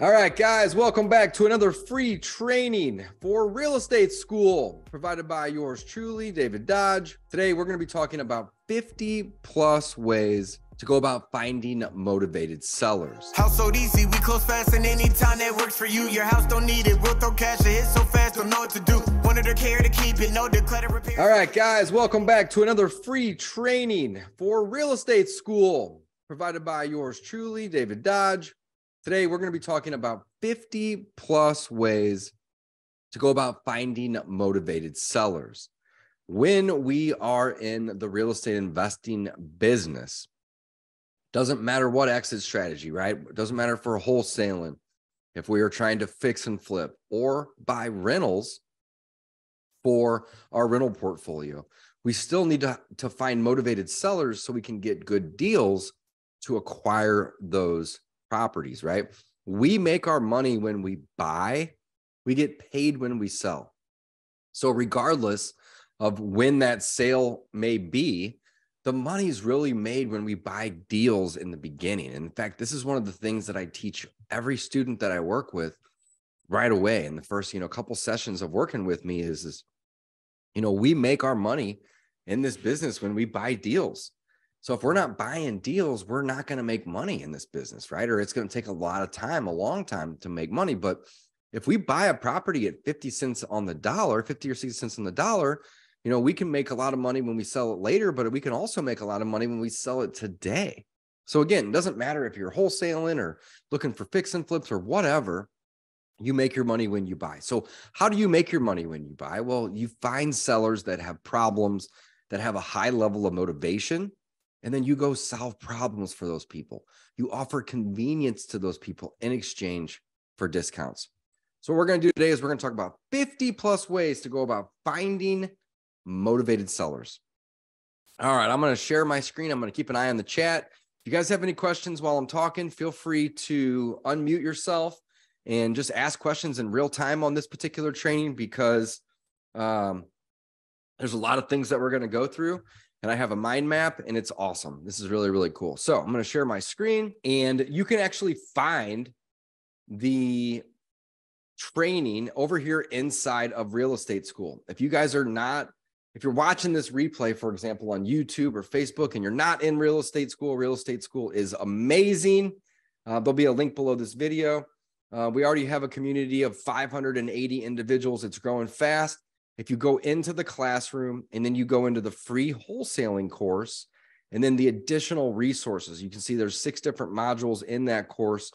All right, guys, welcome back to another free training for Real Estate Skool provided by yours truly, David Dodge. Today, we're going to be talking about 50 plus ways to go about finding motivated sellers. Household easy, we close fast, and anytime that works for you. Your house don't need it, we'll throw cash, it hit so fast, don't know what to do. Wanted to care to keep it, no declare repair. All right, guys, welcome back to another free training for Real Estate Skool provided by yours truly, David Dodge. Today, we're going to be talking about 50 plus ways to go about finding motivated sellers. When we are in the real estate investing business, doesn't matter what exit strategy, right? Doesn't matter for wholesaling, if we are trying to fix and flip or buy rentals for our rental portfolio, we still need to, to find motivated sellers so we can get good deals to acquire those properties, right? We make our money when we buy, we get paid when we sell. So, regardless of when that sale may be, the money is really made when we buy deals in the beginning. In fact, this is one of the things that I teach every student that I work with right away in the first, you know, couple sessions of working with me is is you know, we make our money in this business when we buy deals. So if we're not buying deals, we're not going to make money in this business, right? Or it's going to take a lot of time, a long time to make money. But if we buy a property at 50 cents on the dollar, 50 or 60 cents on the dollar, you know, we can make a lot of money when we sell it later, but we can also make a lot of money when we sell it today. So again, it doesn't matter if you're wholesaling or looking for fix and flips or whatever, you make your money when you buy. So how do you make your money when you buy? Well, you find sellers that have problems, that have a high level of motivation, and then you go solve problems for those people. You offer convenience to those people in exchange for discounts. So, what we're going to do today is we're going to talk about 50 plus ways to go about finding motivated sellers. All right, I'm going to share my screen. I'm going to keep an eye on the chat. If you guys have any questions while I'm talking, feel free to unmute yourself and just ask questions in real time on this particular training because um, there's a lot of things that we're going to go through and I have a mind map and it's awesome. This is really, really cool. So I'm going to share my screen and you can actually find the training over here inside of Real Estate Skool. If you guys are not, if you're watching this replay, for example, on YouTube or Facebook, and you're not in Real Estate Skool, Real Estate Skool is amazing. Uh, there'll be a link below this video. Uh, we already have a community of 580 individuals. It's growing fast if you go into the classroom and then you go into the free wholesaling course and then the additional resources, you can see there's six different modules in that course.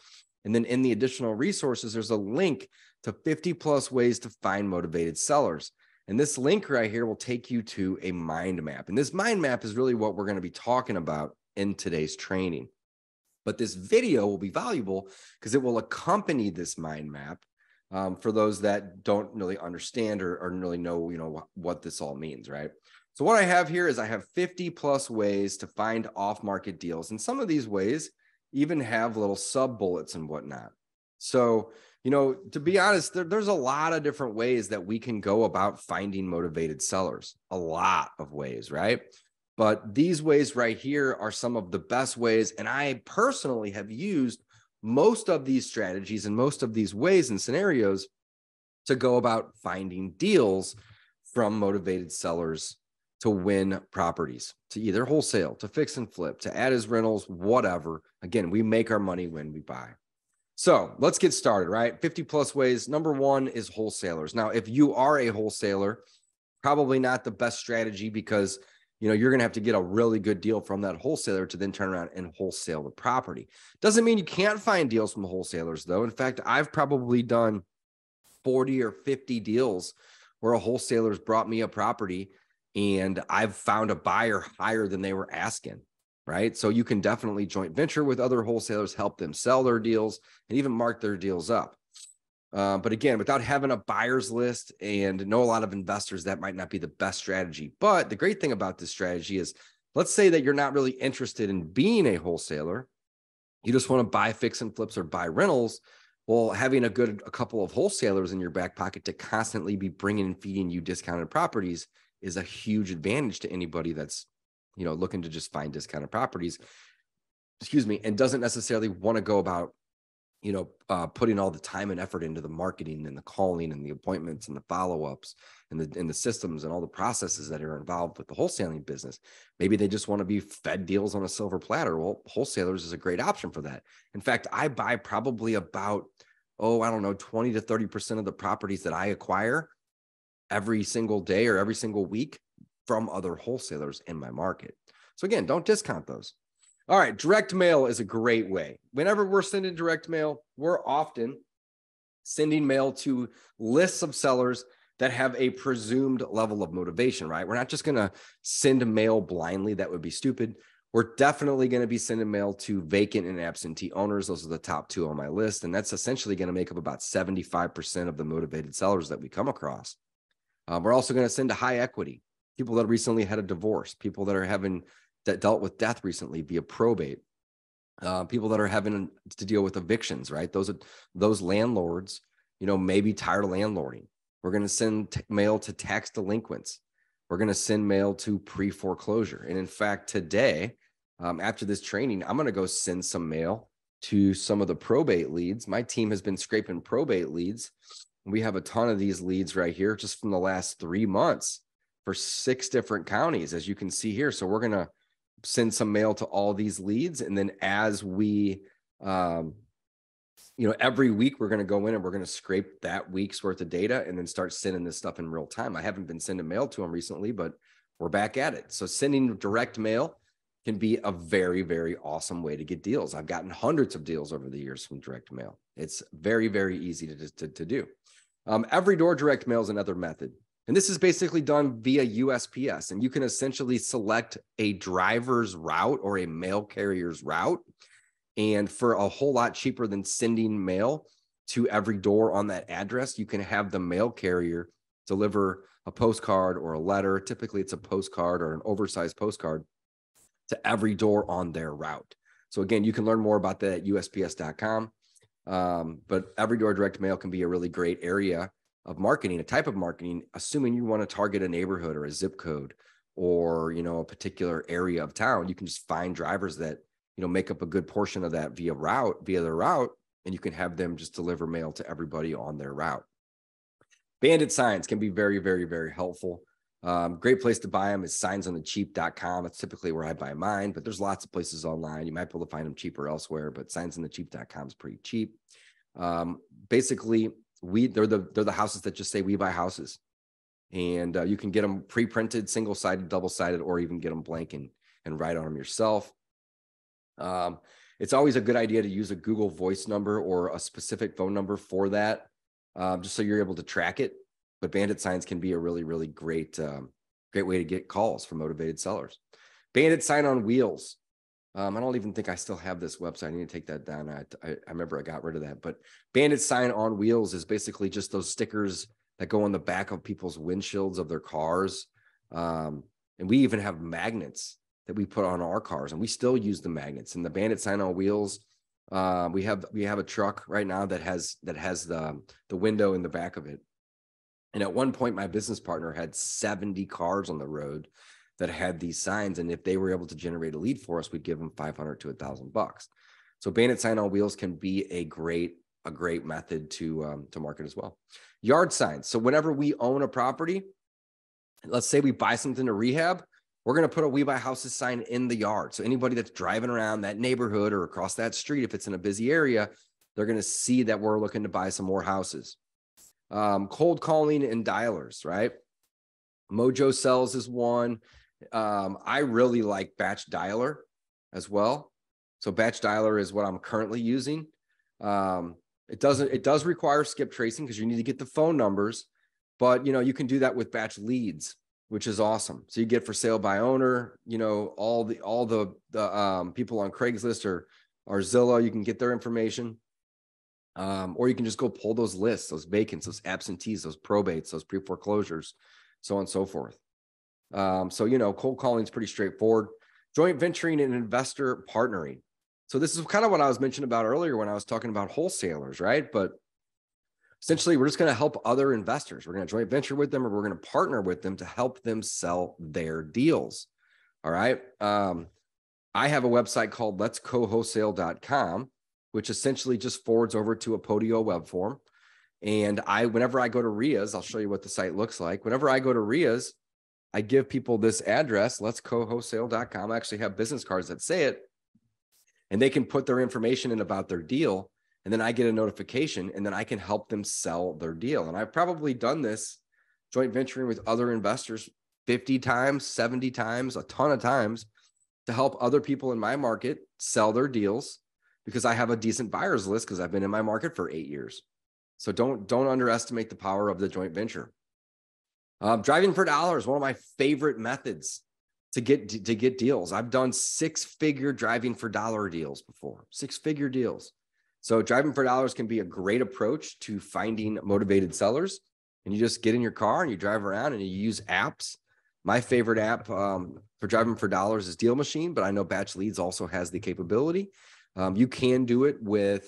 And then in the additional resources, there's a link to 50 plus ways to find motivated sellers. And this link right here will take you to a mind map. And this mind map is really what we're going to be talking about in today's training. But this video will be valuable because it will accompany this mind map um, for those that don't really understand or, or really know, you know, what this all means, right? So what I have here is I have 50 plus ways to find off-market deals. And some of these ways even have little sub bullets and whatnot. So, you know, to be honest, there, there's a lot of different ways that we can go about finding motivated sellers, a lot of ways, right? But these ways right here are some of the best ways. And I personally have used most of these strategies and most of these ways and scenarios to go about finding deals from motivated sellers to win properties, to either wholesale, to fix and flip, to add as rentals, whatever. Again, we make our money when we buy. So let's get started, right? 50 plus ways. Number one is wholesalers. Now, if you are a wholesaler, probably not the best strategy because you know you're going to have to get a really good deal from that wholesaler to then turn around and wholesale the property. Doesn't mean you can't find deals from wholesalers though. In fact i've probably done 40 or 50 deals where a wholesaler's brought me a property and i've found a buyer higher than they were asking right? So you can definitely joint venture with other wholesalers help them sell their deals and even mark their deals up uh, but again, without having a buyer's list and know a lot of investors, that might not be the best strategy. But the great thing about this strategy is let's say that you're not really interested in being a wholesaler. You just want to buy fix and flips or buy rentals. Well, having a good a couple of wholesalers in your back pocket to constantly be bringing and feeding you discounted properties is a huge advantage to anybody that's you know looking to just find discounted properties excuse me and doesn't necessarily want to go about you know, uh, putting all the time and effort into the marketing and the calling and the appointments and the follow-ups and the and the systems and all the processes that are involved with the wholesaling business. Maybe they just want to be fed deals on a silver platter. Well, wholesalers is a great option for that. In fact, I buy probably about oh, I don't know, 20 to 30% of the properties that I acquire every single day or every single week from other wholesalers in my market. So again, don't discount those. All right, direct mail is a great way. Whenever we're sending direct mail, we're often sending mail to lists of sellers that have a presumed level of motivation, right? We're not just going to send mail blindly. That would be stupid. We're definitely going to be sending mail to vacant and absentee owners. Those are the top two on my list. And that's essentially going to make up about 75% of the motivated sellers that we come across. Um, we're also going to send to high equity people that recently had a divorce, people that are having that dealt with death recently via probate, uh, people that are having to deal with evictions, right? Those are those landlords, you know, maybe tired of landlording. We're going to send t- mail to tax delinquents. We're going to send mail to pre foreclosure. And in fact, today, um, after this training, I'm going to go send some mail to some of the probate leads. My team has been scraping probate leads. We have a ton of these leads right here just from the last three months for six different counties, as you can see here. So we're going to send some mail to all these leads. And then as we, um, you know, every week we're going to go in and we're going to scrape that week's worth of data and then start sending this stuff in real time. I haven't been sending mail to them recently, but we're back at it. So sending direct mail can be a very, very awesome way to get deals. I've gotten hundreds of deals over the years from direct mail. It's very, very easy to, to, to do. Um, every door direct mail is another method. And this is basically done via USPS. And you can essentially select a driver's route or a mail carrier's route. And for a whole lot cheaper than sending mail to every door on that address, you can have the mail carrier deliver a postcard or a letter. Typically, it's a postcard or an oversized postcard to every door on their route. So, again, you can learn more about that at USPS.com. Um, but every door direct mail can be a really great area of marketing, a type of marketing, assuming you want to target a neighborhood or a zip code or you know a particular area of town, you can just find drivers that you know make up a good portion of that via route via their route, and you can have them just deliver mail to everybody on their route. Bandit signs can be very, very, very helpful. Um, great place to buy them is signsonthecheap.com. It's typically where I buy mine, but there's lots of places online. You might be able to find them cheaper elsewhere, but signsonthecheap.com is pretty cheap. Um, basically, we they're the they're the houses that just say we buy houses. And uh, you can get them pre-printed single sided double sided or even get them blank and and write on them yourself. Um, it's always a good idea to use a google voice number or a specific phone number for that um, just so you're able to track it. But bandit signs can be a really really great um, great way to get calls from motivated sellers. Bandit sign on wheels um, I don't even think I still have this website. I need to take that down. I, I, I, remember I got rid of that. But Bandit Sign on Wheels is basically just those stickers that go on the back of people's windshields of their cars. Um, and we even have magnets that we put on our cars, and we still use the magnets. And the Bandit Sign on Wheels, uh, we have we have a truck right now that has that has the the window in the back of it. And at one point, my business partner had 70 cars on the road that had these signs. And if they were able to generate a lead for us, we'd give them 500 to a thousand bucks. So bandit sign on wheels can be a great, a great method to, um, to market as well. Yard signs. So whenever we own a property, let's say we buy something to rehab, we're going to put a we buy houses sign in the yard. So anybody that's driving around that neighborhood or across that street, if it's in a busy area, they're going to see that we're looking to buy some more houses. Um, cold calling and dialers, right? Mojo sells is one. Um, I really like Batch Dialer as well. So Batch Dialer is what I'm currently using. Um, it doesn't it does require skip tracing because you need to get the phone numbers, but you know you can do that with batch leads, which is awesome. So you get for sale by owner, you know all the all the the um, people on Craigslist or or Zillow, you can get their information. Um, or you can just go pull those lists, those vacants, those absentees, those probates, those pre foreclosures, so on and so forth. Um, so, you know, cold calling is pretty straightforward. Joint venturing and investor partnering. So, this is kind of what I was mentioning about earlier when I was talking about wholesalers, right? But essentially, we're just going to help other investors. We're going to joint venture with them or we're going to partner with them to help them sell their deals. All right. Um, I have a website called let's co wholesale.com, which essentially just forwards over to a Podio web form. And I, whenever I go to REIAs, I'll show you what the site looks like. Whenever I go to REIAs, I give people this address, let's co-wholesale.com. I actually have business cards that say it, and they can put their information in about their deal. And then I get a notification, and then I can help them sell their deal. And I've probably done this joint venturing with other investors 50 times, 70 times, a ton of times to help other people in my market sell their deals because I have a decent buyers list because I've been in my market for eight years. So don't don't underestimate the power of the joint venture. Um, driving for dollars, one of my favorite methods to get to, get deals. I've done six figure driving for dollar deals before, six figure deals. So driving for dollars can be a great approach to finding motivated sellers. And you just get in your car and you drive around and you use apps. My favorite app um, for driving for dollars is Deal Machine, but I know Batch Leads also has the capability. Um, you can do it with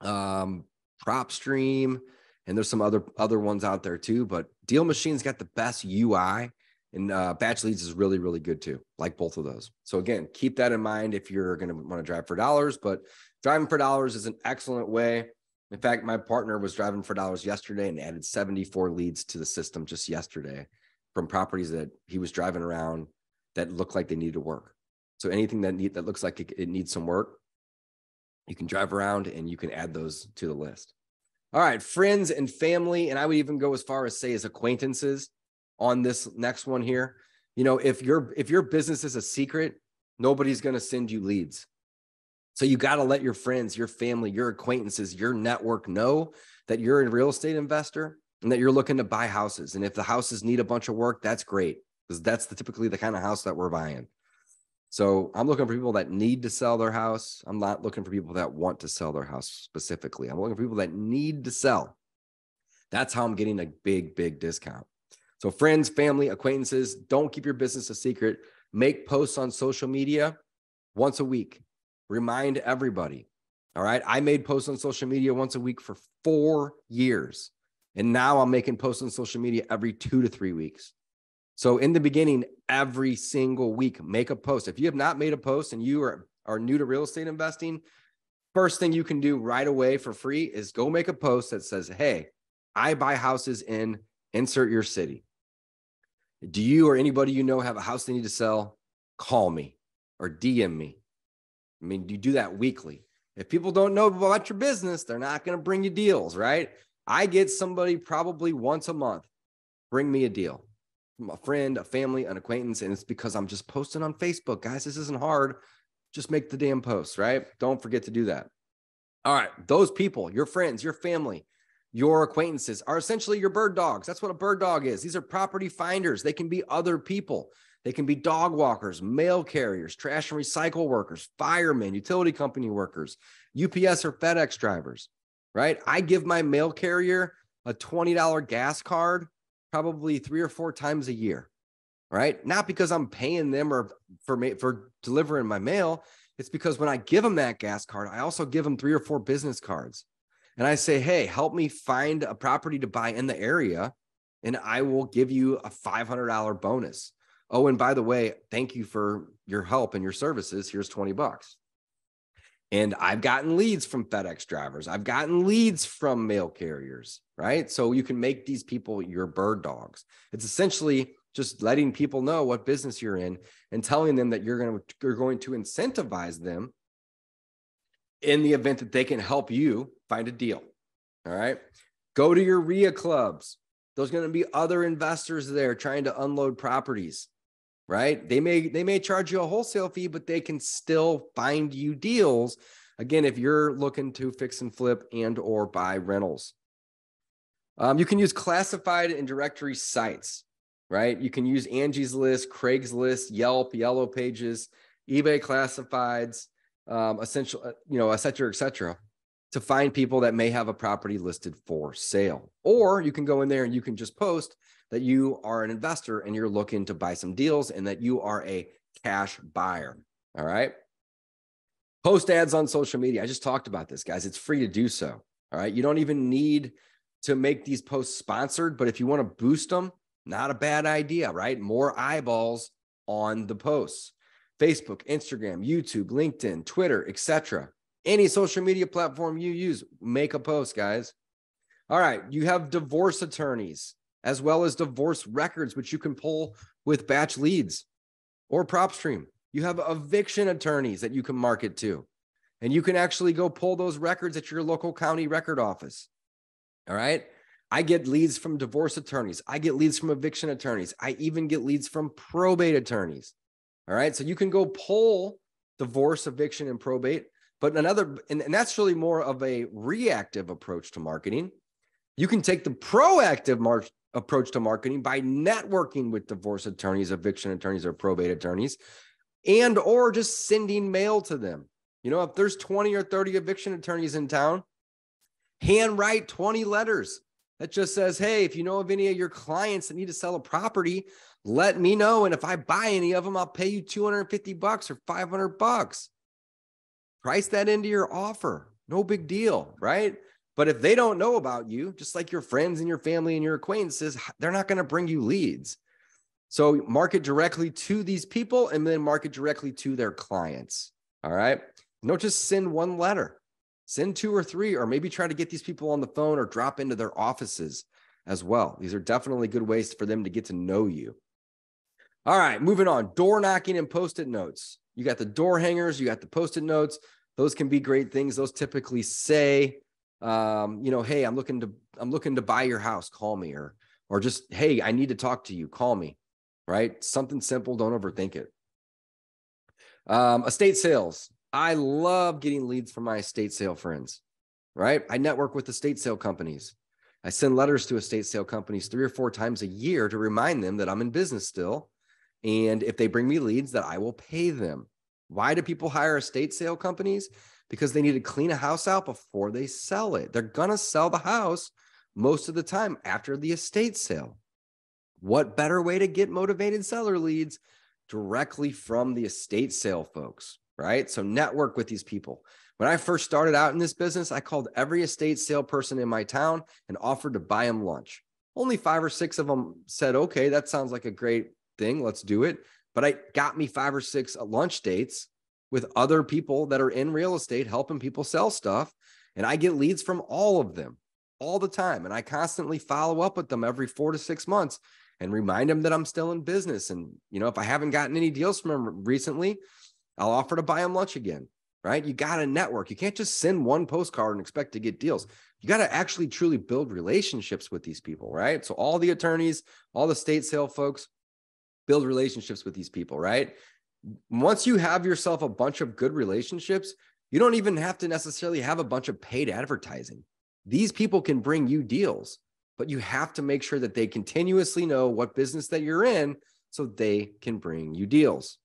um, PropStream, and there's some other other ones out there too. But Deal Machine's got the best UI, and uh, Batch Leads is really really good too. Like both of those. So again, keep that in mind if you're going to want to drive for dollars. But driving for dollars is an excellent way. In fact, my partner was driving for dollars yesterday and added 74 leads to the system just yesterday from properties that he was driving around that looked like they needed to work. So anything that need that looks like it, it needs some work, you can drive around and you can add those to the list. All right, friends and family, and I would even go as far as say as acquaintances on this next one here. You know, if your if your business is a secret, nobody's going to send you leads. So you got to let your friends, your family, your acquaintances, your network know that you're a real estate investor and that you're looking to buy houses. And if the houses need a bunch of work, that's great because that's the, typically the kind of house that we're buying. So I'm looking for people that need to sell their house. I'm not looking for people that want to sell their house specifically. I'm looking for people that need to sell. That's how I'm getting a big, big discount. So, friends, family, acquaintances, don't keep your business a secret. Make posts on social media once a week. Remind everybody. All right. I made posts on social media once a week for four years. And now I'm making posts on social media every two to three weeks. So in the beginning, every single week, make a post. If you have not made a post and you are, are new to real estate investing, first thing you can do right away for free is go make a post that says, Hey, I buy houses in insert your city. Do you or anybody you know have a house they need to sell? Call me or DM me. I mean, you do that weekly. If people don't know about your business, they're not going to bring you deals, right? I get somebody probably once a month, bring me a deal a friend, a family, an acquaintance, and it's because I'm just posting on Facebook. Guys, this isn't hard. Just make the damn post, right? Don't forget to do that. All right. Those people, your friends, your family, your acquaintances are essentially your bird dogs. That's what a bird dog is. These are property finders. They can be other people. They can be dog walkers, mail carriers, trash and recycle workers, firemen, utility company workers, UPS or FedEx drivers, right? I give my mail carrier a $20 gas card probably three or four times a year, right? Not because I'm paying them or for me for delivering my mail. It's because when I give them that gas card, I also give them three or four business cards. And I say, hey, help me find a property to buy in the area, and I will give you a $500 bonus. Oh, and by the way, thank you for your help and your services. Here's 20 bucks. And I've gotten leads from FedEx drivers. I've gotten leads from mail carriers, right? So you can make these people your bird dogs. It's essentially just letting people know what business you're in and telling them that you're going to you're going to incentivize them in the event that they can help you find a deal. All right? Go to your REIA clubs. There's going to be other investors there trying to unload properties right? They may they may charge you a wholesale fee, but they can still find you deals. Again, if you're looking to fix and flip and or buy rentals, um, you can use classified and directory sites, right? You can use Angie's List, Craigslist, Yelp, Yellow Pages, eBay Classifieds, um, essential, uh, you know, et cetera, et cetera, to find people that may have a property listed for sale. Or you can go in there and you can just post that you are an investor and you're looking to buy some deals and that you are a cash buyer. All right. Post ads on social media. I just talked about this, guys. It's free to do so. All right. You don't even need to make these posts sponsored, but if you want to boost them, not a bad idea, right? More eyeballs on the posts. Facebook, Instagram, YouTube, LinkedIn, Twitter, etc. Any social media platform you use, make a post, guys. All right. You have divorce attorneys as well as divorce records, which you can pull with batch leads or PropStream. You have eviction attorneys that you can market to, and you can actually go pull those records at your local county record office. All right. I get leads from divorce attorneys. I get leads from eviction attorneys. I even get leads from probate attorneys. All right. So you can go pull divorce, eviction, and probate. But another, and, and that's really more of a reactive approach to marketing. You can take the proactive mar- approach to marketing by networking with divorce attorneys, eviction attorneys, or probate attorneys, and or just sending mail to them. You know, if there's 20 or 30 eviction attorneys in town, handwrite 20 letters that just says, Hey, if you know of any of your clients that need to sell a property, let me know. And if I buy any of them, I'll pay you 250 bucks or 500 bucks. Price that into your offer. No big deal, right? But if they don't know about you, just like your friends and your family and your acquaintances, they're not going to bring you leads. So market directly to these people and then market directly to their clients. All right. Don't just send one letter, send two or three, or maybe try to get these people on the phone or drop into their offices as well. These are definitely good ways for them to get to know you. All right, moving on. Door knocking and post it notes. You got the door hangers, you got the post it notes. Those can be great things. Those typically say, um, you know, hey, I'm looking to I'm looking to buy your house. Call me, or or just hey, I need to talk to you. Call me. Right? Something simple. Don't overthink it. Um, estate sales. I love getting leads from my estate sale friends. Right? I network with estate sale companies. I send letters to estate sale companies three or four times a year to remind them that I'm in business still. And if they bring me leads, that I will pay them. Why do people hire estate sale companies? because they need to clean a house out before they sell it. They're going to sell the house most of the time after the estate sale. What better way to get motivated seller leads directly from the estate sale folks, right? So network with these people. When I first started out in this business, I called every estate sale person in my town and offered to buy them lunch. Only five or six of them said, okay, that sounds like a great thing. Let's do it. But I got me five or six uh, lunch dates with other people that are in real estate helping people sell stuff. And I get leads from all of them all the time. And I constantly follow up with them every four to six months and remind them that I'm still in business. And, you know, if I haven't gotten any deals from them recently, I'll offer to buy them lunch again, right? You got to network. You can't just send one postcard and expect to get deals. You got to actually truly build relationships with these people, right? So, all the attorneys, all the state sale folks, build relationships with these people, right? once you have yourself a bunch of good relationships, you don't even have to necessarily have a bunch of paid advertising. These people can bring you deals, but you have to make sure that they continuously know what business that you're in so they can bring you deals.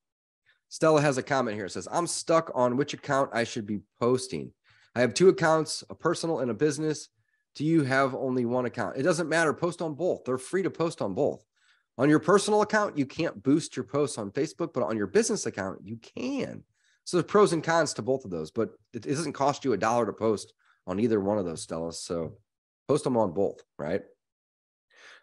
Stella has a comment here. It says, I'm stuck on which account I should be posting. I have two accounts, a personal and a business. Do you have only one account? It doesn't matter. Post on both. They're free to post on both. On your personal account, you can't boost your posts on Facebook, but on your business account, you can. So there's pros and cons to both of those, but it doesn't cost you a dollar to post on either one of those, Stella. So post them on both, right?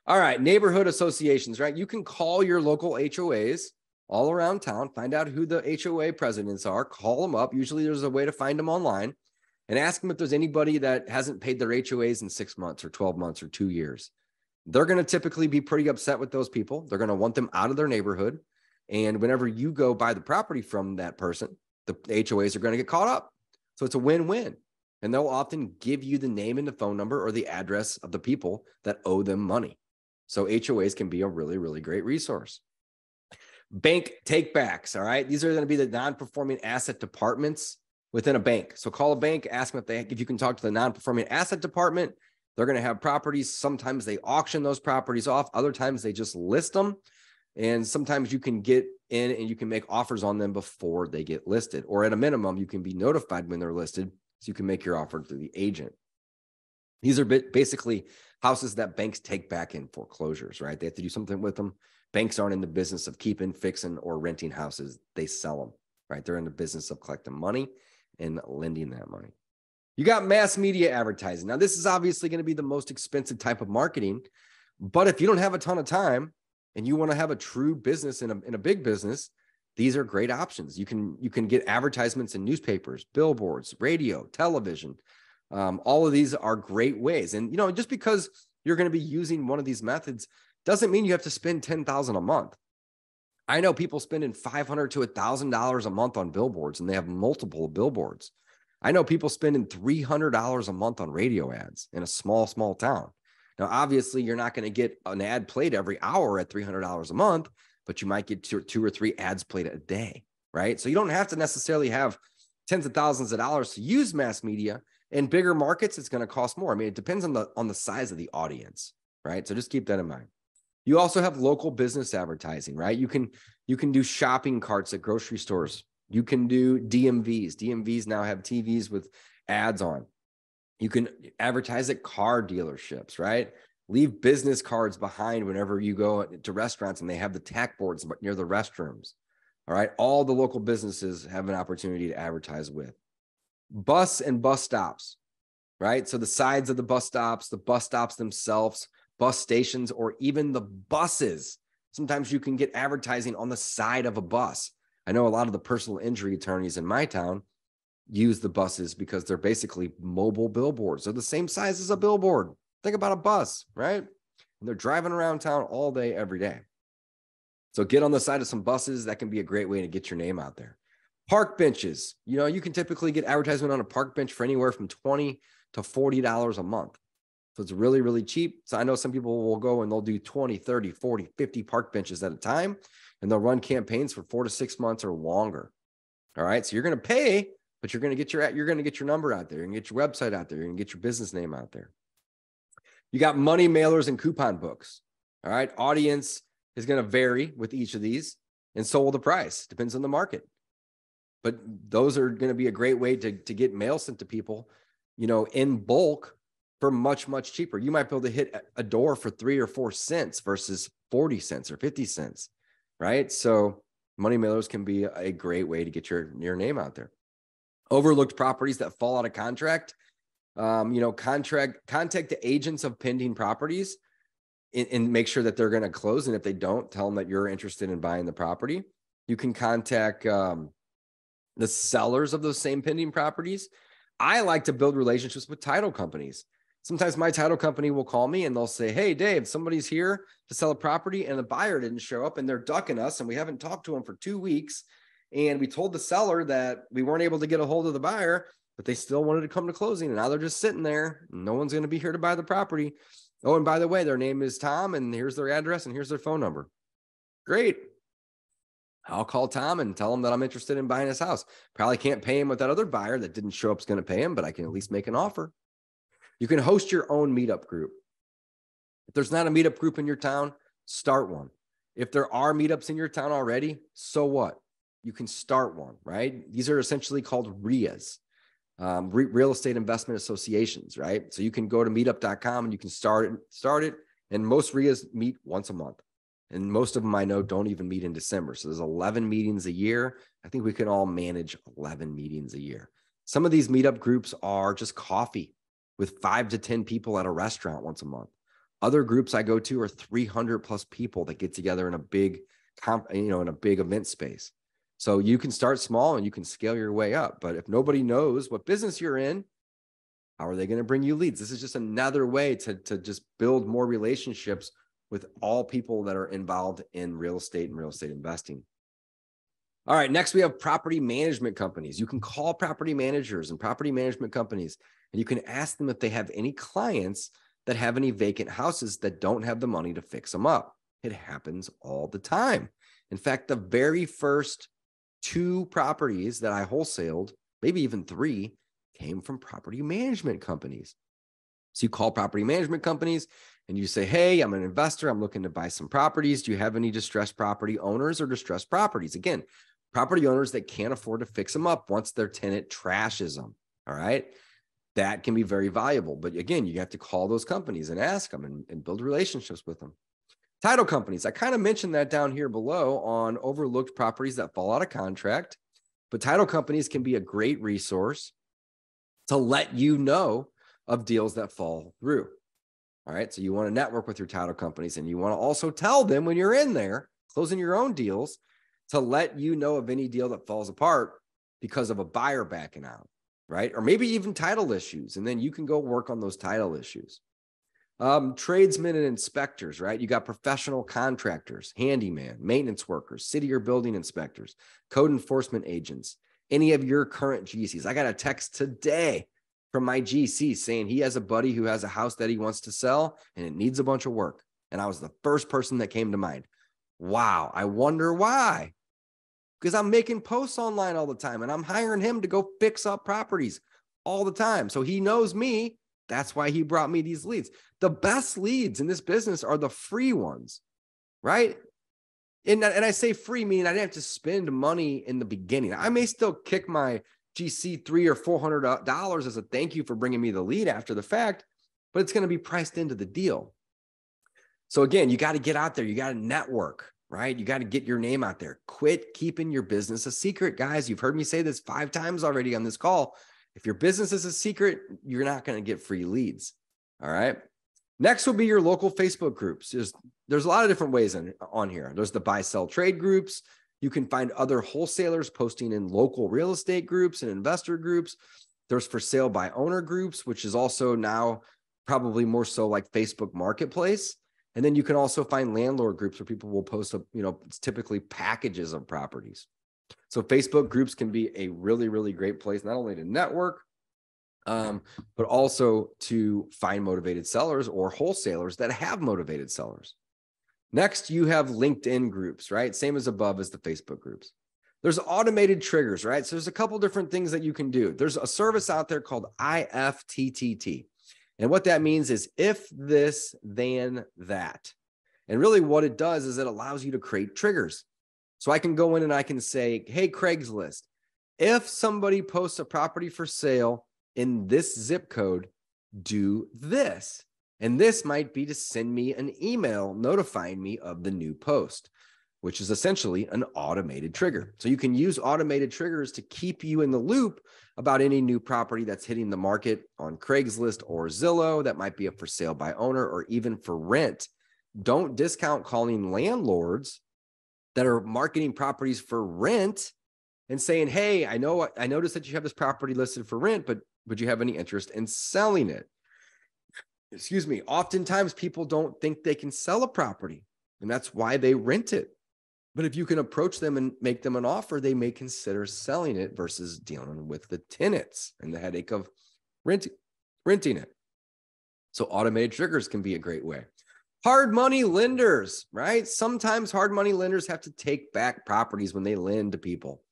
All right, neighborhood associations, right? You can call your local HOAs all around town, find out who the HOA presidents are, call them up. Usually there's a way to find them online and ask them if there's anybody that hasn't paid their HOAs in six months or 12 months or two years they're going to typically be pretty upset with those people. They're going to want them out of their neighborhood. And whenever you go buy the property from that person, the HOAs are going to get caught up. So it's a win win. And they'll often give you the name and the phone number or the address of the people that owe them money. So HOAs can be a really, really great resource. Bank takebacks. All right. These are going to be the non performing asset departments within a bank. So call a bank, ask them if they if you can talk to the non performing asset department they're going to have properties. Sometimes they auction those properties off, other times they just list them. And sometimes you can get in and you can make offers on them before they get listed, or at a minimum, you can be notified when they're listed so you can make your offer to the agent. These are basically houses that banks take back in foreclosures, right? They have to do something with them. Banks aren't in the business of keeping, fixing, or renting houses, they sell them, right? They're in the business of collecting money and lending that money. You got mass media advertising. Now, this is obviously going to be the most expensive type of marketing, but if you don't have a ton of time and you want to have a true business in a, in a big business, these are great options. You can you can get advertisements in newspapers, billboards, radio, television. Um, all of these are great ways. And you know, just because you're going to be using one of these methods doesn't mean you have to spend 10,000 a month. I know people spending 500 to $1,000 a month on billboards and they have multiple billboards. I know people spending $300 a month on radio ads in a small, small town. Now, obviously, you're not going to get an ad played every hour at $300 a month, but you might get two, two or three ads played a day, right? So you don't have to necessarily have tens of thousands of dollars to use mass media. In bigger markets, it's going to cost more. I mean, it depends on the on the size of the audience, right? So just keep that in mind. You also have local business advertising, right? You can you can do shopping carts at grocery stores. You can do DMVs. DMVs now have TVs with ads on. You can advertise at car dealerships, right? Leave business cards behind whenever you go to restaurants and they have the tack boards near the restrooms. All right. All the local businesses have an opportunity to advertise with bus and bus stops, right? So the sides of the bus stops, the bus stops themselves, bus stations, or even the buses. Sometimes you can get advertising on the side of a bus. I know a lot of the personal injury attorneys in my town use the buses because they're basically mobile billboards. They're the same size as a billboard. Think about a bus, right? And they're driving around town all day, every day. So get on the side of some buses. That can be a great way to get your name out there. Park benches. You know, you can typically get advertisement on a park bench for anywhere from 20 to $40 a month. So it's really, really cheap. So I know some people will go and they'll do 20, 30, 40, 50 park benches at a time, and they'll run campaigns for four to six months or longer. All right. So you're going to pay, but you're going to get your you're going to get your number out there. To get your website out there. To get your business name out there. You got money mailers and coupon books. All right. Audience is going to vary with each of these, and so will the price. Depends on the market. But those are going to be a great way to, to get mail sent to people, you know, in bulk for much, much cheaper. You might be able to hit a door for three or four cents versus 40 cents or 50 cents. Right. So money mailers can be a great way to get your, your name out there. Overlooked properties that fall out of contract. Um, you know, contract contact the agents of pending properties and, and make sure that they're going to close. And if they don't, tell them that you're interested in buying the property. You can contact um, the sellers of those same pending properties. I like to build relationships with title companies. Sometimes my title company will call me and they'll say, Hey, Dave, somebody's here to sell a property and the buyer didn't show up and they're ducking us and we haven't talked to them for two weeks. And we told the seller that we weren't able to get a hold of the buyer, but they still wanted to come to closing. And now they're just sitting there. No one's going to be here to buy the property. Oh, and by the way, their name is Tom, and here's their address, and here's their phone number. Great. I'll call Tom and tell him that I'm interested in buying his house. Probably can't pay him what that other buyer that didn't show up is going to pay him, but I can at least make an offer. You can host your own meetup group. If there's not a meetup group in your town, start one. If there are meetups in your town already, so what? You can start one, right? These are essentially called REIAs, um, re- real estate investment associations, right? So you can go to meetup.com and you can start it, start it. And most REIAs meet once a month. And most of them I know don't even meet in December. So there's 11 meetings a year. I think we can all manage 11 meetings a year. Some of these meetup groups are just coffee with five to 10 people at a restaurant once a month. Other groups I go to are 300 plus people that get together in a big, comp, you know, in a big event space. So you can start small and you can scale your way up. But if nobody knows what business you're in, how are they going to bring you leads? This is just another way to, to just build more relationships with all people that are involved in real estate and real estate investing. All right, next we have property management companies. You can call property managers and property management companies, and you can ask them if they have any clients that have any vacant houses that don't have the money to fix them up. It happens all the time. In fact, the very first two properties that I wholesaled, maybe even three, came from property management companies. So you call property management companies and you say, Hey, I'm an investor. I'm looking to buy some properties. Do you have any distressed property owners or distressed properties? Again, property owners that can't afford to fix them up once their tenant trashes them. All right. That can be very valuable. But again, you have to call those companies and ask them and, and build relationships with them. Title companies, I kind of mentioned that down here below on overlooked properties that fall out of contract. But title companies can be a great resource to let you know of deals that fall through. All right. So you want to network with your title companies and you want to also tell them when you're in there closing your own deals to let you know of any deal that falls apart because of a buyer backing out, right? Or maybe even title issues. And then you can go work on those title issues. Um, tradesmen and inspectors, right? You got professional contractors, handyman, maintenance workers, city or building inspectors, code enforcement agents, any of your current GCs. I got a text today from my GC saying he has a buddy who has a house that he wants to sell and it needs a bunch of work. And I was the first person that came to mind. Wow, I wonder why. Because I'm making posts online all the time and I'm hiring him to go fix up properties all the time. So he knows me. That's why he brought me these leads. The best leads in this business are the free ones, right? And, and I say free, meaning I didn't have to spend money in the beginning. I may still kick my GC three or four hundred dollars as a thank you for bringing me the lead after the fact, but it's going to be priced into the deal. So again, you got to get out there. You got to network, right? You got to get your name out there. Quit keeping your business a secret, guys. You've heard me say this five times already on this call. If your business is a secret, you're not going to get free leads. All right. Next will be your local Facebook groups. There's there's a lot of different ways in, on here. There's the buy sell trade groups. You can find other wholesalers posting in local real estate groups and investor groups. There's for sale by owner groups, which is also now probably more so like Facebook Marketplace. And then you can also find landlord groups where people will post, you know, it's typically packages of properties. So Facebook groups can be a really, really great place, not only to network, um, but also to find motivated sellers or wholesalers that have motivated sellers. Next, you have LinkedIn groups, right? Same as above as the Facebook groups. There's automated triggers, right? So there's a couple different things that you can do. There's a service out there called IFTTT. And what that means is if this, then that. And really, what it does is it allows you to create triggers. So I can go in and I can say, hey, Craigslist, if somebody posts a property for sale in this zip code, do this. And this might be to send me an email notifying me of the new post, which is essentially an automated trigger. So you can use automated triggers to keep you in the loop about any new property that's hitting the market on Craigslist or Zillow that might be up for sale by owner or even for rent. Don't discount calling landlords that are marketing properties for rent and saying, "Hey, I know I noticed that you have this property listed for rent, but would you have any interest in selling it?" Excuse me. Oftentimes people don't think they can sell a property, and that's why they rent it. But if you can approach them and make them an offer, they may consider selling it versus dealing with the tenants and the headache of renting renting it. So automated triggers can be a great way. Hard money lenders, right? Sometimes hard money lenders have to take back properties when they lend to people.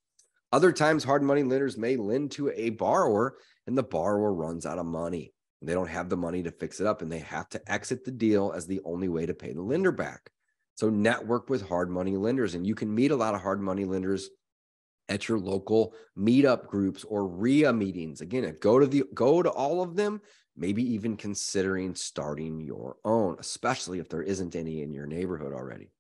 Other times, hard money lenders may lend to a borrower and the borrower runs out of money. They don't have the money to fix it up and they have to exit the deal as the only way to pay the lender back. So network with hard money lenders, and you can meet a lot of hard money lenders at your local meetup groups or REIA meetings. Again, go to the go to all of them. Maybe even considering starting your own, especially if there isn't any in your neighborhood already.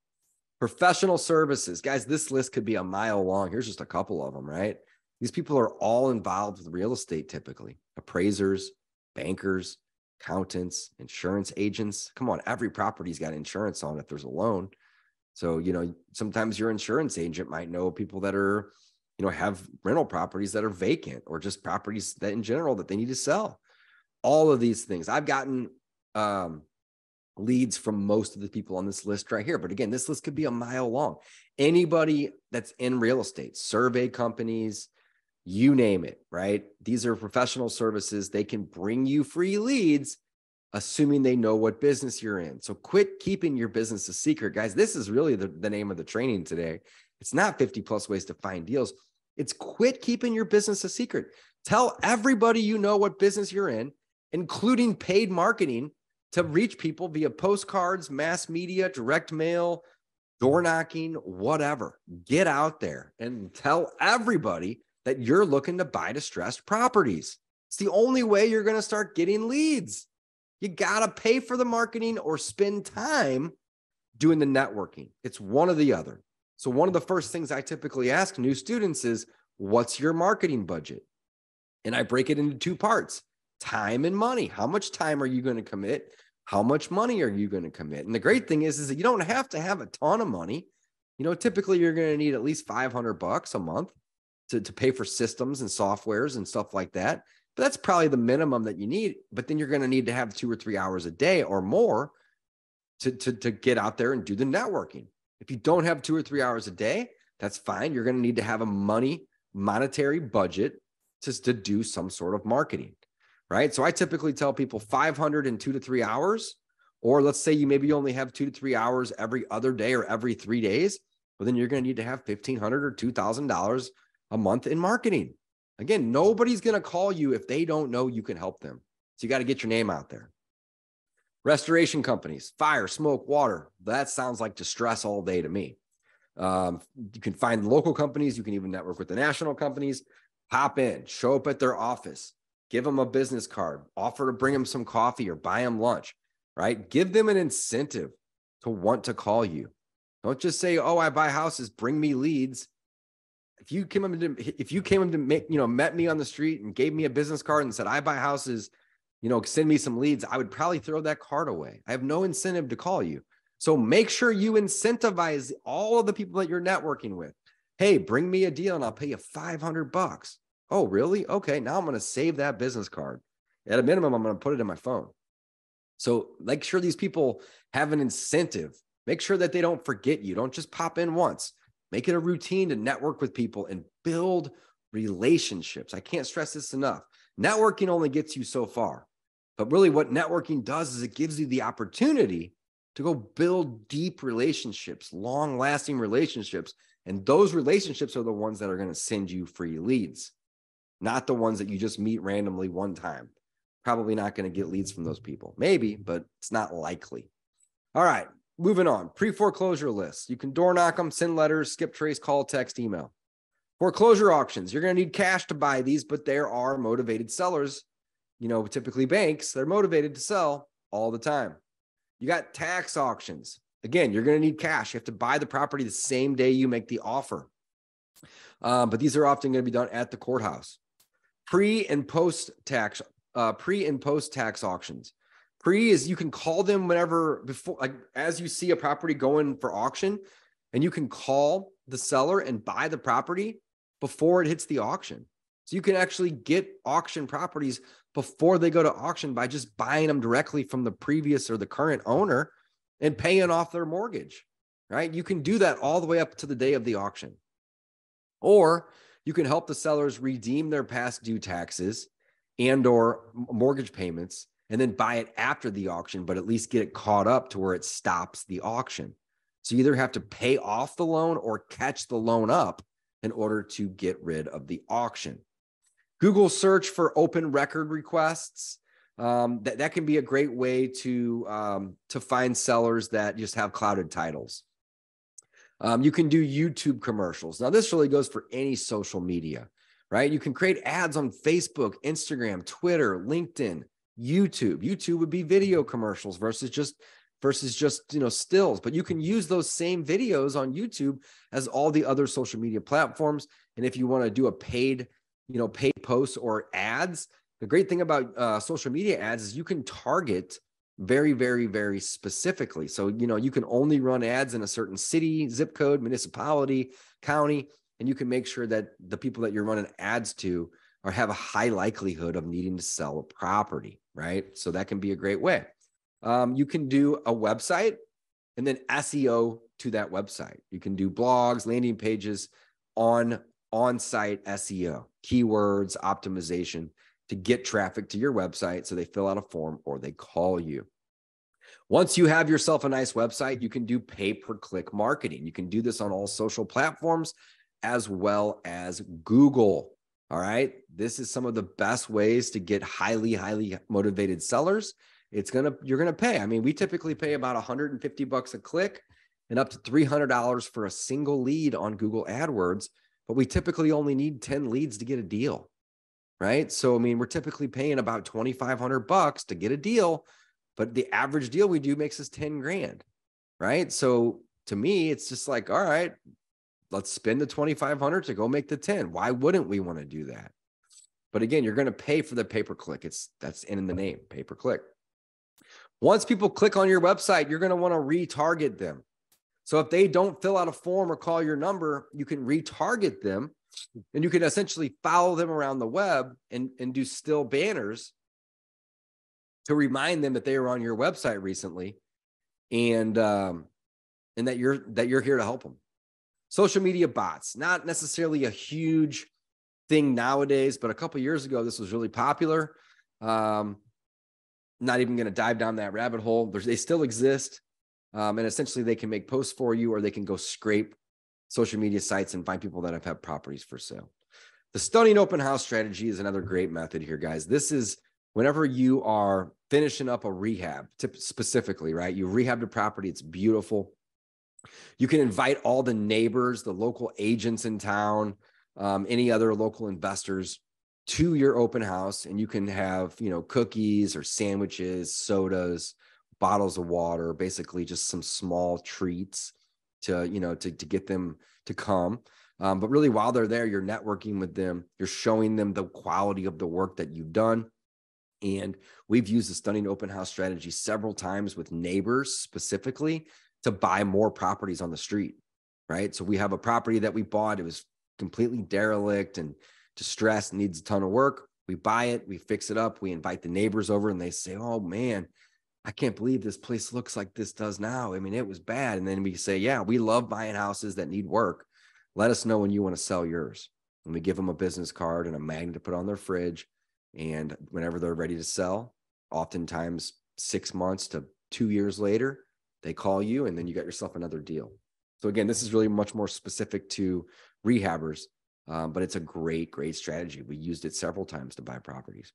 Professional services, guys. This list could be a mile long. Here's just a couple of them, right? These people are all involved with real estate typically appraisers, bankers, accountants, insurance agents. Come on, every property's got insurance on if there's a loan. So, you know, sometimes your insurance agent might know people that are, you know, have rental properties that are vacant or just properties that in general that they need to sell. All of these things. I've gotten um, leads from most of the people on this list right here. But again, this list could be a mile long. Anybody that's in real estate, survey companies, you name it, right? These are professional services. They can bring you free leads, assuming they know what business you're in. So quit keeping your business a secret, guys. This is really the, the name of the training today. It's not 50 plus ways to find deals. It's quit keeping your business a secret. Tell everybody you know what business you're in, including paid marketing to reach people via postcards, mass media, direct mail, door knocking, whatever. Get out there and tell everybody that you're looking to buy distressed properties. It's the only way you're going to start getting leads. You got to pay for the marketing or spend time doing the networking. It's one or the other. So, one of the first things I typically ask new students is, What's your marketing budget? And I break it into two parts time and money. How much time are you going to commit? How much money are you going to commit? And the great thing is, is that you don't have to have a ton of money. You know, typically you're going to need at least 500 bucks a month to, to pay for systems and softwares and stuff like that. But that's probably the minimum that you need. But then you're going to need to have two or three hours a day or more to, to, to get out there and do the networking. If you don't have two or three hours a day, that's fine. You're going to need to have a money monetary budget to, to do some sort of marketing, right? So I typically tell people 500 in two to three hours, or let's say you maybe only have two to three hours every other day or every three days. Well, then you're going to need to have 1500 or $2,000 a month in marketing. Again, nobody's going to call you if they don't know you can help them. So you got to get your name out there. Restoration companies, fire, smoke, water. That sounds like distress all day to me. Um, you can find local companies. You can even network with the national companies. Hop in, show up at their office, give them a business card, offer to bring them some coffee or buy them lunch, right? Give them an incentive to want to call you. Don't just say, "Oh, I buy houses, bring me leads." If you came up to if you came up to make, you know, met me on the street and gave me a business card and said, "I buy houses," you know, send me some leads, I would probably throw that card away. I have no incentive to call you. So make sure you incentivize all of the people that you're networking with. Hey, bring me a deal and I'll pay you 500 bucks. Oh, really? Okay. Now I'm going to save that business card. At a minimum, I'm going to put it in my phone. So make sure these people have an incentive. Make sure that they don't forget you. Don't just pop in once. Make it a routine to network with people and build relationships. I can't stress this enough. Networking only gets you so far. But really, what networking does is it gives you the opportunity to go build deep relationships, long lasting relationships. And those relationships are the ones that are going to send you free leads, not the ones that you just meet randomly one time. Probably not going to get leads from those people. Maybe, but it's not likely. All right, moving on. Pre foreclosure lists. You can door knock them, send letters, skip trace, call, text, email. Foreclosure auctions. You're going to need cash to buy these, but there are motivated sellers. You know, typically banks, they're motivated to sell all the time. You got tax auctions. Again, you're going to need cash. You have to buy the property the same day you make the offer. Um, but these are often going to be done at the courthouse. Pre and post tax, uh, pre and post tax auctions. Pre is you can call them whenever before, like as you see a property going for auction, and you can call the seller and buy the property before it hits the auction. So you can actually get auction properties before they go to auction by just buying them directly from the previous or the current owner and paying off their mortgage, right? You can do that all the way up to the day of the auction. Or you can help the sellers redeem their past due taxes and or mortgage payments and then buy it after the auction but at least get it caught up to where it stops the auction. So you either have to pay off the loan or catch the loan up in order to get rid of the auction. Google search for open record requests. Um, that, that can be a great way to um, to find sellers that just have clouded titles. Um, you can do YouTube commercials. Now, this really goes for any social media, right? You can create ads on Facebook, Instagram, Twitter, LinkedIn, YouTube. YouTube would be video commercials versus just versus just you know stills but you can use those same videos on youtube as all the other social media platforms and if you want to do a paid you know, paid posts or ads. The great thing about uh, social media ads is you can target very, very, very specifically. So, you know, you can only run ads in a certain city, zip code, municipality, county, and you can make sure that the people that you're running ads to are have a high likelihood of needing to sell a property, right? So that can be a great way. Um, you can do a website and then SEO to that website. You can do blogs, landing pages on on-site SEO keywords, optimization to get traffic to your website so they fill out a form or they call you. Once you have yourself a nice website, you can do pay per click marketing. You can do this on all social platforms as well as Google. All right. This is some of the best ways to get highly, highly motivated sellers. It's going to, you're going to pay. I mean, we typically pay about 150 bucks a click and up to $300 for a single lead on Google AdWords but we typically only need 10 leads to get a deal. Right. So, I mean, we're typically paying about 2,500 bucks to get a deal, but the average deal we do makes us 10 grand. Right. So to me, it's just like, all right, let's spend the 2,500 to go make the 10. Why wouldn't we want to do that? But again, you're going to pay for the pay per click. It's that's in the name, pay per click. Once people click on your website, you're going to want to retarget them. So if they don't fill out a form or call your number, you can retarget them and you can essentially follow them around the web and, and do still banners to remind them that they were on your website recently and um, and that you're that you're here to help them. Social media bots, not necessarily a huge thing nowadays, but a couple years ago this was really popular. Um, not even going to dive down that rabbit hole. There's, they still exist, um, and essentially they can make posts for you, or they can go scrape social media sites and find people that have had properties for sale. The stunning open house strategy is another great method here, guys. This is whenever you are finishing up a rehab, specifically, right? You rehab the property, it's beautiful. You can invite all the neighbors, the local agents in town, um, any other local investors to your open house, and you can have, you know, cookies or sandwiches, sodas, bottles of water, basically just some small treats to, you know, to, to get them to come. Um, but really, while they're there, you're networking with them, you're showing them the quality of the work that you've done and we've used the stunning open house strategy several times with neighbors specifically to buy more properties on the street. Right. So we have a property that we bought. It was completely derelict and distressed, needs a ton of work. We buy it, we fix it up, we invite the neighbors over, and they say, Oh man, I can't believe this place looks like this does now. I mean, it was bad. And then we say, Yeah, we love buying houses that need work. Let us know when you want to sell yours. And we give them a business card and a magnet to put on their fridge and whenever they're ready to sell, oftentimes six months to two years later, they call you and then you got yourself another deal. So, again, this is really much more specific to rehabbers, um, but it's a great, great strategy. We used it several times to buy properties.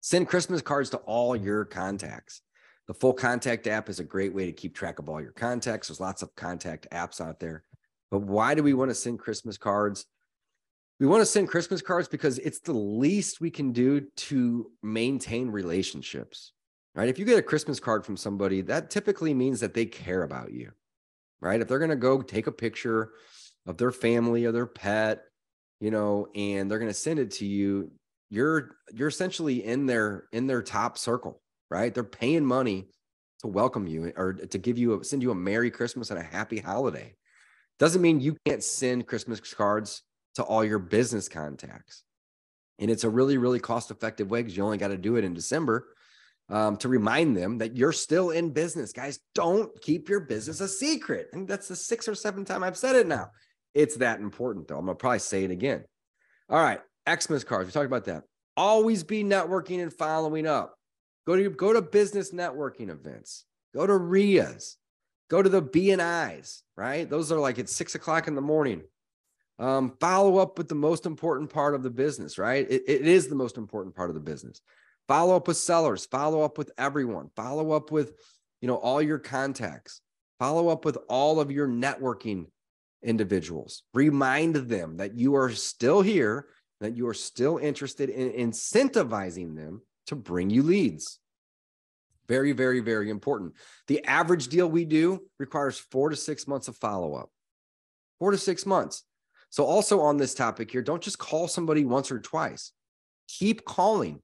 Send Christmas cards to all your contacts. The full contact app is a great way to keep track of all your contacts. There's lots of contact apps out there. But why do we want to send Christmas cards? we want to send Christmas cards because it's the least we can do to maintain relationships, right? If you get a Christmas card from somebody, that typically means that they care about you, right? If they're going to go take a picture of their family or their pet, you know, and they're going to send it to you, you're you're essentially in their in their top circle, right? They're paying money to welcome you or to give you a, send you a Merry Christmas and a Happy Holiday. Doesn't mean you can't send Christmas cards to all your business contacts. And it's a really, really cost effective way because you only got to do it in December um, to remind them that you're still in business. Guys, don't keep your business a secret. And that's the sixth or seventh time I've said it now. It's that important, though. I'm going to probably say it again. All right. Xmas cards. We talked about that. Always be networking and following up. Go to go to business networking events. Go to REIAs. Go to the BNIs, right? Those are like at six o'clock in the morning um, follow up with the most important part of the business, right? It, it is the most important part of the business. Follow up with sellers, follow up with everyone, follow up with, you know, all your contacts, follow up with all of your networking individuals. Remind them that you are still here, that you are still interested in incentivizing them to bring you leads. Very, very, very important. The average deal we do requires four to six months of follow up. Four to six months. So, also on this topic here, don't just call somebody once or twice, keep calling.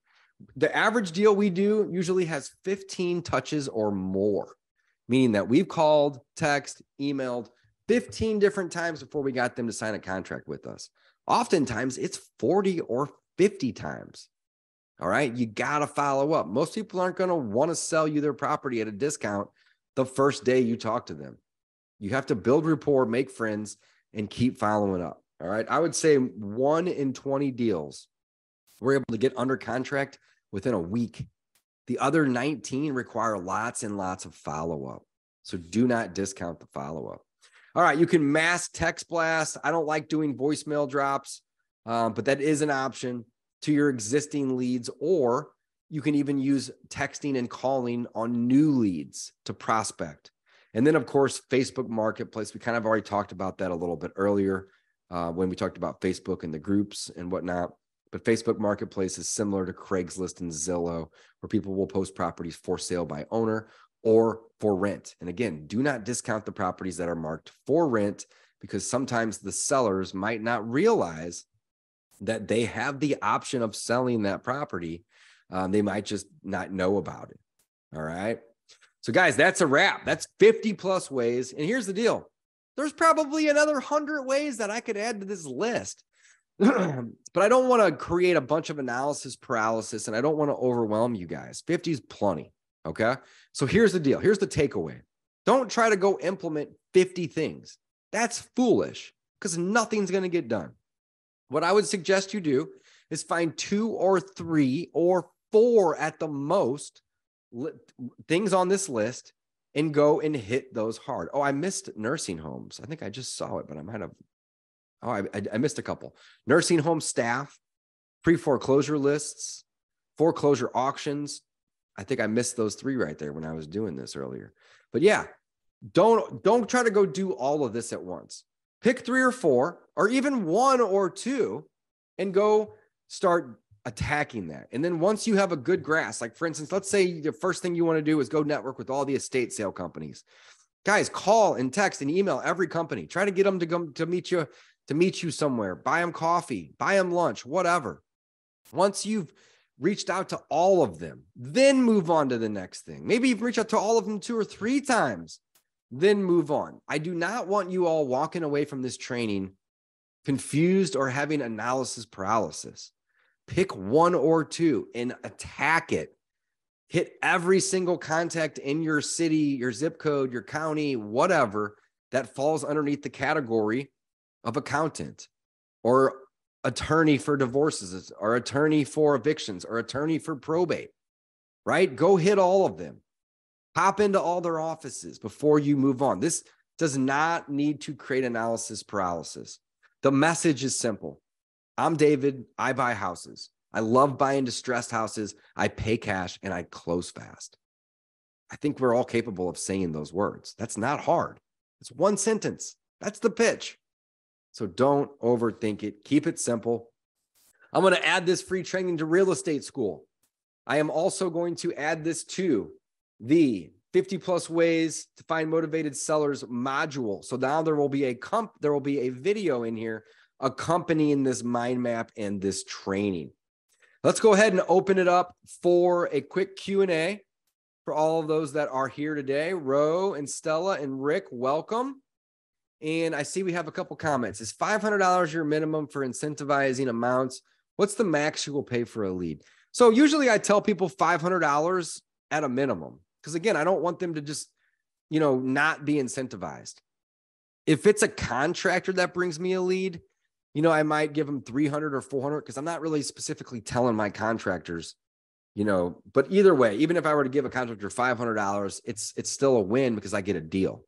The average deal we do usually has 15 touches or more, meaning that we've called, text, emailed 15 different times before we got them to sign a contract with us. Oftentimes it's 40 or 50 times. All right. You got to follow up. Most people aren't going to want to sell you their property at a discount the first day you talk to them. You have to build rapport, make friends, and keep following up. All right. I would say one in 20 deals we're able to get under contract within a week. The other 19 require lots and lots of follow up. So do not discount the follow up. All right. You can mass text blast. I don't like doing voicemail drops, um, but that is an option to your existing leads, or you can even use texting and calling on new leads to prospect. And then, of course, Facebook Marketplace. We kind of already talked about that a little bit earlier uh, when we talked about Facebook and the groups and whatnot. But Facebook Marketplace is similar to Craigslist and Zillow, where people will post properties for sale by owner or for rent. And again, do not discount the properties that are marked for rent because sometimes the sellers might not realize that they have the option of selling that property. Um, they might just not know about it. All right. So, guys, that's a wrap. That's 50 plus ways. And here's the deal there's probably another 100 ways that I could add to this list. but I don't want to create a bunch of analysis paralysis and I don't want to overwhelm you guys. 50 is plenty. Okay. So here's the deal. Here's the takeaway. Don't try to go implement 50 things. That's foolish because nothing's going to get done. What I would suggest you do is find two or three or four at the most li- things on this list and go and hit those hard. Oh, I missed nursing homes. I think I just saw it, but I might have. Oh, I, I, missed a couple. Nursing home staff, pre foreclosure lists, foreclosure auctions. I think I missed those three right there when I was doing this earlier. But yeah, don't don't try to go do all of this at once. Pick three or four, or even one or two, and go start attacking that. And then once you have a good grasp, like for instance, let's say the first thing you want to do is go network with all the estate sale companies. Guys, call and text and email every company. Try to get them to come to meet you to meet you somewhere. Buy them coffee, buy them lunch, whatever. Once you've reached out to all of them, then move on to the next thing. Maybe you've reached out to all of them two or three times, then move on. I do not want you all walking away from this training confused or having analysis paralysis pick one or two and attack it. Hit every single contact in your city, your zip code, your county, whatever that falls underneath the category of accountant or attorney for divorces or attorney for evictions or attorney for probate, right? Go hit all of them. Hop into all their offices before you move on. This does not need to create analysis paralysis. The message is simple I'm David. I buy houses. I love buying distressed houses. I pay cash and I close fast. I think we're all capable of saying those words. That's not hard. It's one sentence. That's the pitch. So don't overthink it. Keep it simple. I'm going to add this free training to Real Estate Skool. I am also going to add this to the 50 plus ways to find motivated sellers module. So now there will be a comp there will be a video in here accompanying this mind map and this training. Let's go ahead and open it up for a quick Q&A for all of those that are here today. Ro and Stella and Rick, welcome. And I see we have a couple comments. Is $500 your minimum for incentivizing amounts? What's the max you will pay for a lead? So usually I tell people $500 at a minimum because again, I don't want them to just, you know, not be incentivized. If it's a contractor that brings me a lead, you know, I might give them 300 or 400 because I'm not really specifically telling my contractors, you know, but either way, even if I were to give a contractor $500, it's it's still a win because I get a deal.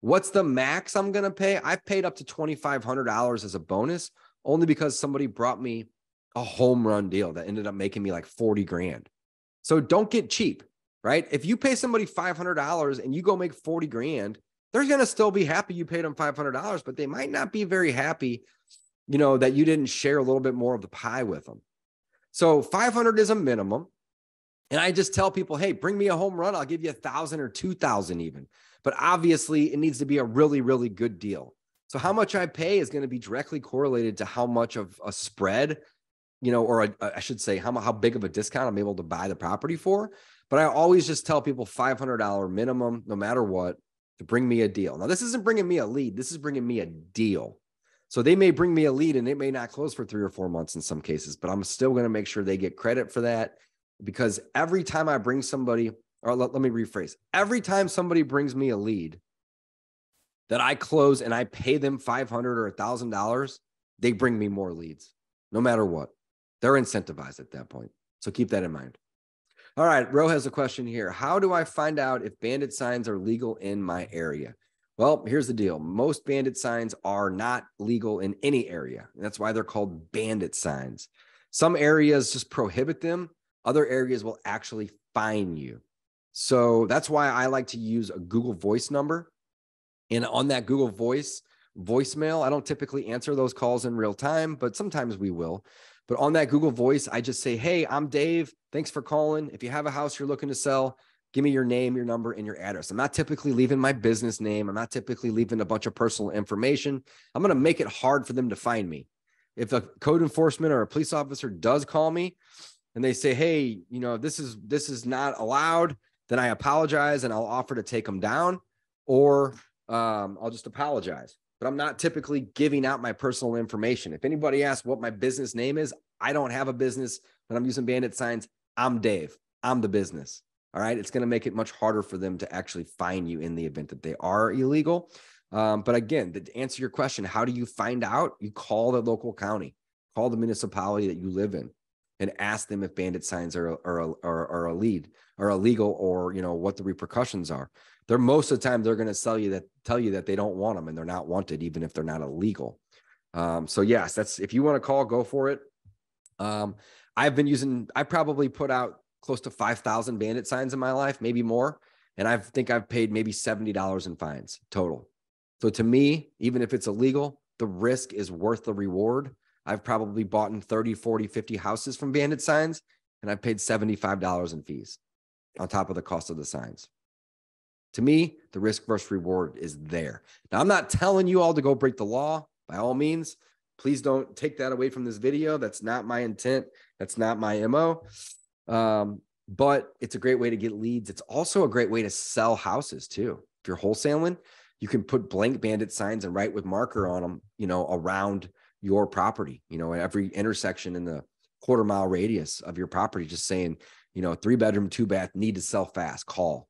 What's the max I'm going to pay? I've paid up to $2500 as a bonus only because somebody brought me a home run deal that ended up making me like 40 grand. So don't get cheap, right? If you pay somebody $500 and you go make 40 grand, they're going to still be happy you paid them $500, but they might not be very happy you know, that you didn't share a little bit more of the pie with them. So 500 is a minimum. And I just tell people, hey, bring me a home run. I'll give you a thousand or 2000 even. But obviously, it needs to be a really, really good deal. So how much I pay is going to be directly correlated to how much of a spread, you know, or I should say how, how big of a discount I'm able to buy the property for. But I always just tell people $500 minimum, no matter what, to bring me a deal. Now, this isn't bringing me a lead. This is bringing me a deal. So they may bring me a lead and it may not close for three or four months in some cases, but I'm still going to make sure they get credit for that because every time I bring somebody, or let, let me rephrase, every time somebody brings me a lead that I close and I pay them 500 or $1,000, they bring me more leads no matter what. They're incentivized at that point. So keep that in mind. All right, Ro has a question here. How do I find out if bandit signs are legal in my area? Well, here's the deal. Most bandit signs are not legal in any area. That's why they're called bandit signs. Some areas just prohibit them, other areas will actually fine you. So that's why I like to use a Google Voice number. And on that Google Voice voicemail, I don't typically answer those calls in real time, but sometimes we will. But on that Google Voice, I just say, Hey, I'm Dave. Thanks for calling. If you have a house you're looking to sell, give me your name, your number, and your address. I'm not typically leaving my business name. I'm not typically leaving a bunch of personal information. I'm going to make it hard for them to find me. If a code enforcement or a police officer does call me and they say, "Hey, you know, this is this is not allowed," then I apologize and I'll offer to take them down, or um, I'll just apologize. But I'm not typically giving out my personal information. If anybody asks what my business name is, I don't have a business when I'm using bandit signs. I'm Dave. I'm the business. All right. It's going to make it much harder for them to actually find you in the event that they are illegal. Um, but again, to answer your question, how do you find out? You call the local county, call the municipality that you live in, and ask them if bandit signs are are are, are a lead or illegal or you know what the repercussions are. They're most of the time they're going to sell you that tell you that they don't want them and they're not wanted even if they're not illegal. Um, so yes, that's if you want to call, go for it. Um, I've been using. I probably put out close to 5,000 bandit signs in my life, maybe more. And I think I've paid maybe $70 in fines total. So to me, even if it's illegal, the risk is worth the reward. I've probably bought in 30, 40, 50 houses from bandit signs, and I've paid $75 in fees on top of the cost of the signs. To me, the risk versus reward is there. Now, I'm not telling you all to go break the law by all means. Please don't take that away from this video. That's not my intent. That's not my MO. Um, but it's a great way to get leads. It's also a great way to sell houses too. If you're wholesaling, you can put blank bandit signs and write with marker on them, you know, around your property, you know, every intersection in the quarter mile radius of your property, just saying, you know, three bedroom, two bath, need to sell fast, call.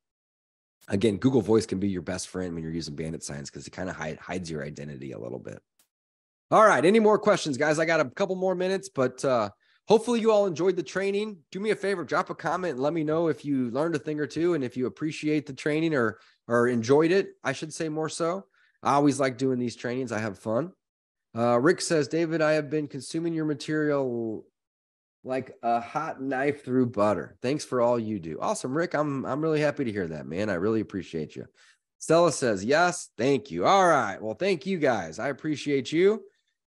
Again, Google Voice can be your best friend when you're using bandit signs because it kind of hide, hides your identity a little bit. All right. Any more questions, guys? I got a couple more minutes, but uh, hopefully you all enjoyed the training. Do me a favor, drop a comment and let me know if you learned a thing or two and if you appreciate the training or or enjoyed it. I should say more so. I always like doing these trainings. I have fun. Uh, Rick says, David, I have been consuming your material like a hot knife through butter. Thanks for all you do. Awesome, Rick. I'm I'm really happy to hear that, man. I really appreciate you. Stella says, yes, thank you. All right. Well, thank you guys. I appreciate you.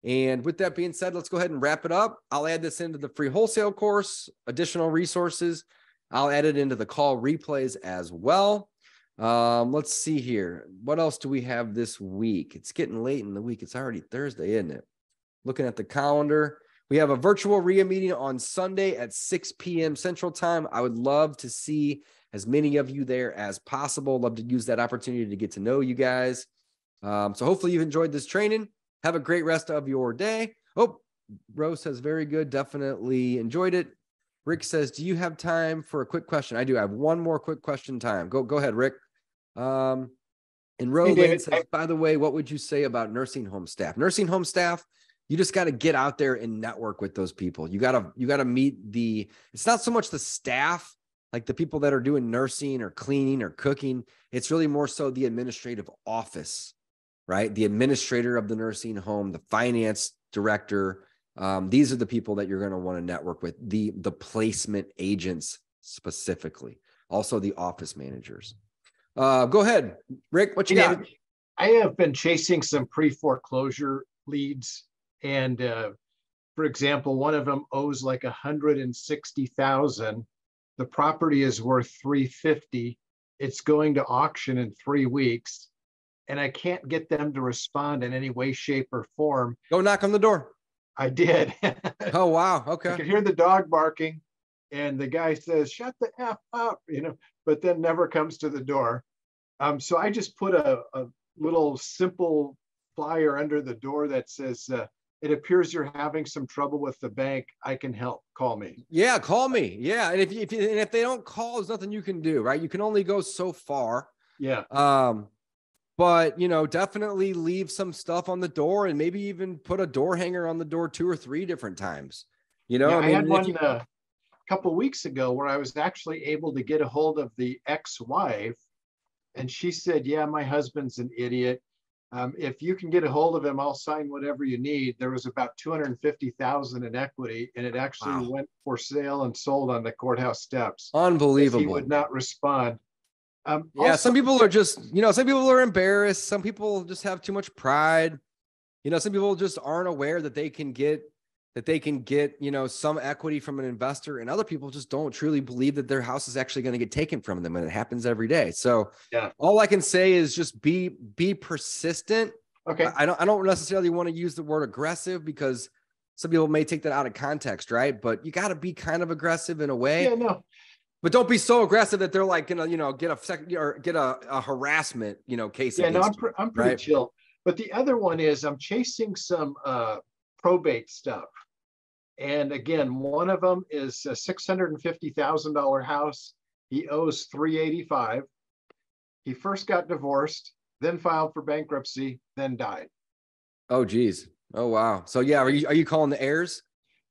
And with that being said, let's go ahead and wrap it up. I'll add this into the free wholesale course, additional resources. I'll add it into the call replays as well. Um, let's see here. What else do we have this week? It's getting late in the week. It's already Thursday, isn't it? Looking at the calendar, we have a virtual REIA meeting on Sunday at 6 p.m. Central Time. I would love to see as many of you there as possible. Love to use that opportunity to get to know you guys. Um, so hopefully you've enjoyed this training. Have a great rest of your day. Oh, Rose says, very good. Definitely enjoyed it. Rick says, do you have time for a quick question? I do. I have one more quick question time. Go, go ahead, Rick. Um, and Roland hey, says, by the way, what would you say about nursing home staff? Nursing home staff, you just got to get out there and network with those people. You got to, you got to meet the, it's not so much the staff, like the people that are doing nursing or cleaning or cooking. It's really more so the administrative office right? The administrator of the nursing home, the finance director. Um, these are the people that you're going to want to network with. The the placement agents specifically, also the office managers. Uh, go ahead, Rick. What you got? I have been chasing some pre foreclosure leads, and uh, for example, one of them owes like a hundred and sixty thousand. The property is worth three fifty. It's going to auction in three weeks and I can't get them to respond in any way, shape, or form. Go knock on the door. I did. oh wow. Okay. I could hear the dog barking, and the guy says, "Shut the f up," you know, but then never comes to the door. Um, so I just put a, a little simple flyer under the door that says, uh, "It appears you're having some trouble with the bank. I can help. Call me." Yeah, call me. Yeah, and if if and if they don't call, there's nothing you can do, right? You can only go so far. Yeah. Um, but you know definitely leave some stuff on the door and maybe even put a door hanger on the door two or three different times you know yeah, I, mean, I, had one you... uh, a couple weeks ago where i was actually able to get a hold of the ex-wife and she said yeah my husband's an idiot um, if you can get a hold of him i'll sign whatever you need there was about 250000 in equity and it actually wow. went for sale and sold on the courthouse steps unbelievable he would not respond um, yeah, also, some people are just, you know, some people are embarrassed. Some people just have too much pride. You know, some people just aren't aware that they can get that they can get, you know, some equity from an investor, and other people just don't truly believe that their house is actually going to get taken from them, and it happens every day. So, yeah, all I can say is just be be persistent. Okay, I don't I don't necessarily want to use the word aggressive because some people may take that out of context, right? But you got to be kind of aggressive in a way. Yeah, no. But don't be so aggressive that they're like gonna, you know, get a second or get a, a harassment, you know, case. Yeah, no, I'm, pre- I'm pretty right? chill. But the other one is I'm chasing some uh, probate stuff. And again, one of them is a six hundred and fifty thousand dollar house. He owes three eighty-five. He first got divorced, then filed for bankruptcy, then died. Oh, geez. Oh, wow. So yeah, are you are you calling the heirs?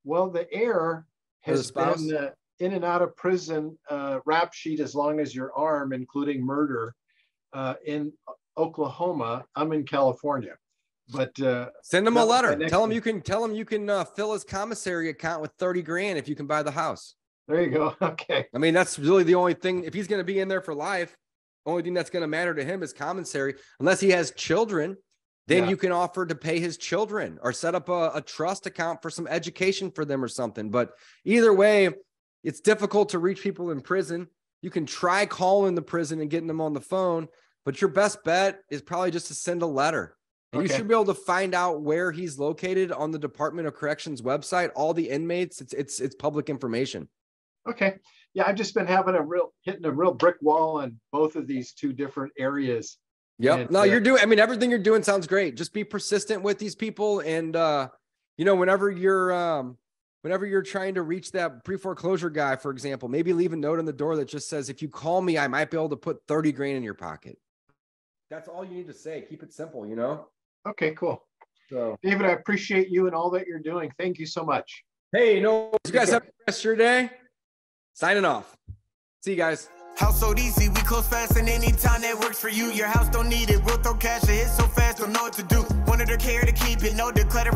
Well, the heir Or the has been uh, in and out of prison uh, rap sheet as long as your arm, including murder, uh, in Oklahoma. I'm in California, but uh, Send him a was my letter. Tell him you can tell him you can uh, fill his commissary account with 30 grand if you can buy the house. there you go. Okay. I mean, that's really the only thing. If he's going to be in there for life, only thing that's going to matter to him is commissary. Unless he has children, then Yeah. you can offer to pay his children or set up a, a trust account for some education for them or something. But either way, it's difficult to reach people in prison. You can try calling the prison and getting them on the phone, but your best bet is probably just to send a letter. And you should be able to find out where he's located on the Department of Corrections website. All the inmates, it's it's it's public information. Okay. Yeah, I've just been having a real hitting a real brick wall on both of these two different areas. Yep. No, uh, you're doing, I mean, everything you're doing sounds great. Just be persistent with these people. And, uh, you know, whenever you're, um, whenever you're trying to reach that pre foreclosure guy, for example, maybe leave a note on the door that just says, if you call me, I might be able to put 30 grand in your pocket. That's all you need to say. Keep it simple, you know? Okay, cool. So, David, I appreciate you and all that you're doing. Thank you so much. hey, you know, you guys have the rest of your day. Signing off. See you guys. House Household easy, we close fast and anytime that works for you. Your house don't need it. We'll throw cash, it hit so fast, don't know what to do. Wanted her care to keep it, no declutter.